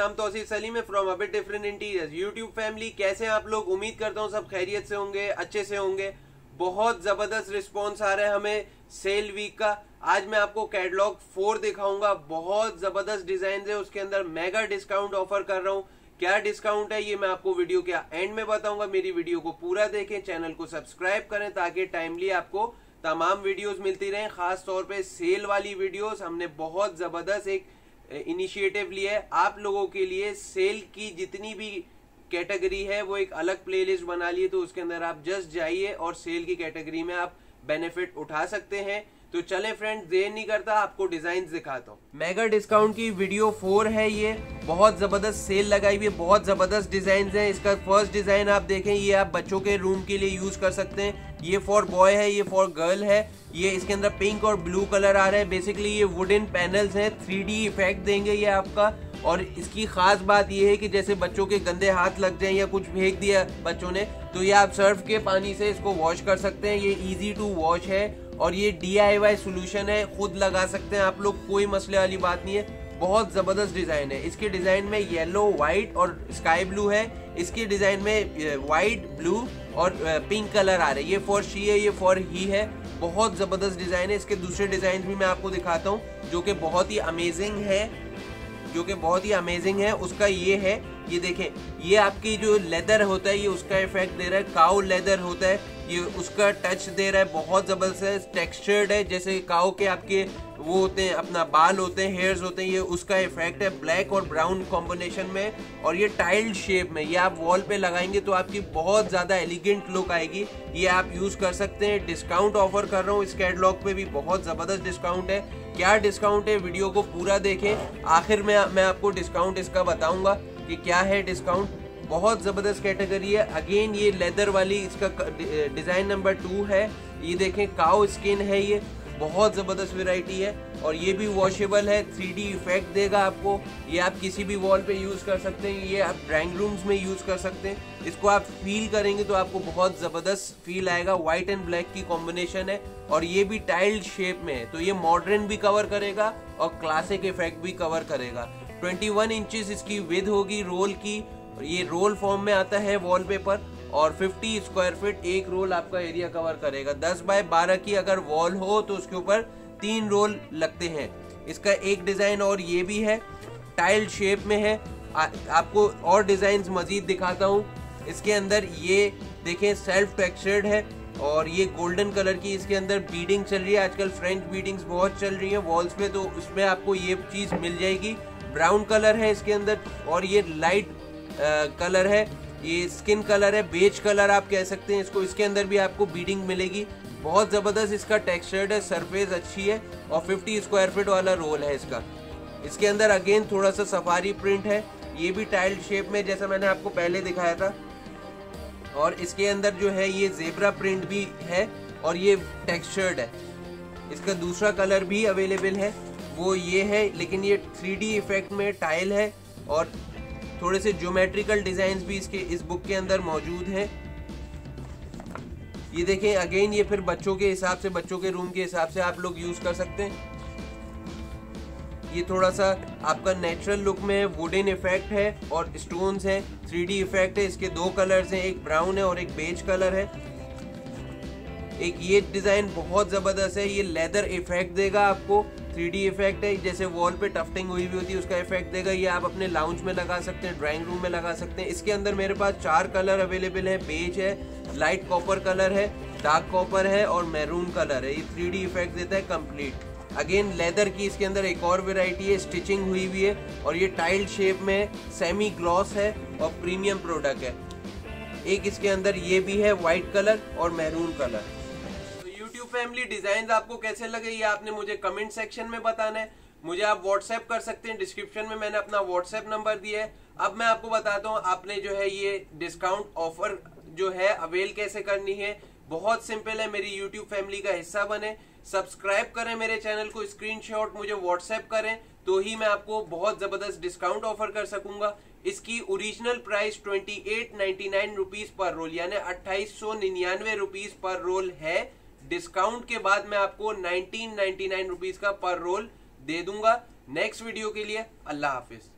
हाफिज सलीम है from a bit different interiors YouTube family कैसे आप लोग? उम्मीद करता हूँ सब खैरियत से होंगे, अच्छे से होंगे। बहुत ज़बरदस्त रिस्पॉन्स आ रहा है हमें सेल वीक का। आज मैं आपको कैटलॉग फोर दिखाऊँगा। बहुत ज़बरदस्त डिज़ाइन है, उसके अंदर मेगा डिस्काउंट ऑफ़र कर रहा हूँ। क्या डिस्काउंट है, ये मैं आपको वीडियो के एंड में बताऊँगा। मेरी वीडियो को पूरा देखें चैनल को सब्सक्राइब करें, ताकि टाइमली आपको तमाम वीडियोस मिलती रहें। खास तौर पे सेल वाली वीडियोस हमने बहुत ज़बरदस्त एक इनिशिएटिव लिए आप लोगों के लिए सेल की जितनी भी कैटेगरी है, वो एक अलग प्लेलिस्ट बना लिए तो उसके अंदर आप जस्ट जाइए और सेल की कैटेगरी में आप बेनिफिट उठा सकते हैं। तो चले फ्रेंड्स देर नहीं करता, आपको डिज़ाइन दिखाता हूँ। मेगा डिस्काउंट की वीडियो फोर है ये। बहुत ज़बरदस्त सेल लगाई हुई है, बहुत ज़बरदस्त डिज़ाइन है। इसका फ़र्स्ट डिज़ाइन आप देखें, ये आप बच्चों के रूम के लिए यूज़ कर सकते हैं। ये फॉर बॉय है, ये फॉर गर्ल है, ये इसके अंदर पिंक और ब्लू कलर आ रहा है। बेसिकली ये वुडन पैनल्स हैं थ्री इफ़ेक्ट देंगे ये आपका। और इसकी खास बात यह है कि जैसे बच्चों के गंदे हाथ लग जाए या कुछ फेंक दिया बच्चों ने तो ये आप सर्फ के पानी से इसको वॉश कर सकते हैं। ये इजी टू वॉश है और ये डी आई सोल्यूशन है, खुद लगा सकते हैं आप लोग, कोई मसले वाली बात नहीं है। बहुत ज़बरदस्त डिज़ाइन है। इसके डिज़ाइन में येलो व्हाइट और स्काई ब्लू है। इसके डिज़ाइन में वाइट ब्लू और पिंक कलर आ रहे है। ये फॉर शी है, ये फॉर ही है। बहुत ज़बरदस्त डिज़ाइन है। इसके दूसरे डिज़ाइन भी मैं आपको दिखाता हूँ, जो कि बहुत ही अमेजिंग है। जो कि बहुत ही अमेजिंग है। उसका ये है ये देखें, ये आपकी जो लेदर होता है, ये उसका इफ़ेक्ट दे रहा है काउ लेदर होता है, ये उसका टच दे रहा है, बहुत ज़बरदस्त टेक्सचर्ड है, जैसे काउ के आपके वो होते हैं, अपना बाल होते हैं हेयर्स होते हैं, ये उसका इफ़ेक्ट है ब्लैक और ब्राउन कॉम्बिनेशन में और ये टाइल्ड शेप में, ये आप वॉल पे लगाएँगे तो आपकी बहुत ज़्यादा एलिगेंट लुक आएगी। ये आप यूज़ कर सकते हैं डिस्काउंट ऑफ़र कर रहा हूँ, इस कैटलॉग पे भी बहुत ज़बरदस्त डिस्काउंट है। क्या डिस्काउंट है? वीडियो को पूरा देखें। आखिर में मैं आपको डिस्काउंट इसका बताऊँगा। कि क्या है डिस्काउंट बहुत ज़बरदस्त कैटेगरी है। अगेन ये लेदर वाली इसका डिज़ाइन नंबर टू है। ये देखें काउ स्किन है ये। बहुत ज़बरदस्त वेराइटी है। और ये भी वॉशेबल है। थ्री इफ़ेक्ट देगा आपको। ये आप किसी भी वॉल पे यूज़ कर सकते हैं। ये आप ड्राइंग रूम्स में यूज़ कर सकते हैं। इसको आप फील करेंगे तो आपको बहुत ज़बरदस्त फील आएगा। व्हाइट एंड ब्लैक की कॉम्बिनेशन है। और ये भी टाइल्ड शेप में है। तो ये मॉडर्न भी कवर करेगा और क्लासिक इफ़ेक्ट भी कवर करेगा। 21 इंचेस इसकी विद होगी रोल की और ये रोल फॉर्म में आता है वॉलपेपर और 50 स्क्वायर फीट एक रोल आपका एरिया कवर करेगा। 10 बाय 12 की अगर वॉल हो तो उसके ऊपर तीन रोल लगते हैं। इसका एक डिज़ाइन और ये भी है टाइल शेप में है। आ, आपको और डिज़ाइन मजीद दिखाता हूँ। इसके अंदर ये देखें सेल्फ टेक्सचर्ड है और ये गोल्डन कलर की इसके अंदर बीडिंग चल रही है। आजकल फ्रेंच बीडिंग्स बहुत चल रही है वॉल्स पे तो उसमें आपको ये चीज़ मिल जाएगी। ब्राउन कलर है इसके अंदर और ये लाइट कलर है, ये स्किन कलर है, बेज कलर आप कह सकते हैं। इसको, इसके अंदर भी आपको बीडिंग मिलेगी। बहुत ज़बरदस्त इसका टेक्सचर्ड है सरफेस अच्छी है और 50 स्क्वायर फीट वाला रोल है इसका। इसके अंदर अगेन थोड़ा सा सफारी प्रिंट है। ये भी टाइल्ड शेप में, जैसा मैंने आपको पहले दिखाया था। और इसके अंदर जो है, ये जेबरा प्रिंट भी है और ये टेक्सचर्ड है। इसका दूसरा कलर भी अवेलेबल है। वो ये है, लेकिन ये थ्री इफ़ेक्ट में टाइल है और थोड़े से ज्योमेट्रिकल डिज़ाइन भी इसके, इस बुक के अंदर मौजूद हैं। ये देखें अगेन ये फिर बच्चों के हिसाब से, बच्चों के रूम के हिसाब से आप लोग यूज़ कर सकते हैं। ये थोड़ा सा आपका नेचुरल लुक में है वुडन इफ़ेक्ट है और स्टोन्स है थ्री इफ़ेक्ट है, इसके दो कलर्स हैं, एक ब्राउन है और एक बेज कलर है। एक ये डिज़ाइन बहुत ज़बरदस्त है, ये लेदर इफ़ेक्ट देगा आपको, थ्री इफ़ेक्ट है, जैसे वॉल पे टफ्टिंग हुई हुई होती है, उसका इफ़ेक्ट देगा, ये आप अपने लाउंज में लगा सकते हैं ड्राइंग रूम में लगा सकते हैं। इसके अंदर मेरे पास चार कलर अवेलेबल है बेज है लाइट कॉपर कलर है डार्क कॉपर है और मैरून कलर है। ये थ्री इफ़ेक्ट देता है कंप्लीट अगेन लेदर की इसके अंदर एक और वेराइटी है स्टिचिंग हुई हुई है और ये टाइल्ड शेप में सेमी ग्लॉस है और प्रीमियम प्रोडक्ट है। एक इसके अंदर ये भी है वाइट कलर और मैरून कलर फैमिली डिज़ाइन आपको कैसे लगे, ये आपने मुझे कमेंट सेक्शन में बताना है। मुझे आप व्हाट्सएप कर सकते हैं डिस्क्रिप्शन में मैंने अपना व्हाट्सएप नंबर दिया है। अब मैं आपको बताता हूँ, आपने जो है ये डिस्काउंट ऑफ़र जो है अवेल कैसे करनी है। बहुत सिंपल है, मेरी यूट्यूब फैमिली का हिस्सा बने। सब्सक्राइब करें मेरे चैनल को स्क्रीनशॉट मुझे व्हाट्सएप करें तो ही मैं आपको बहुत ज़बरदस्त डिस्काउंट ऑफ़र कर सकूँगा। इसकी original price twenty eight nine rupees पर रोल यानी अट्ठाईस सौ निन्यानवे रुपीज़ पर रोल है। डिस्काउंट के बाद मैं आपको नाइनटीन नाइनटी नाइन रुपीज़ का पर रोल दे दूँगा। नेक्स्ट वीडियो के लिए अल्लाह हाफिज।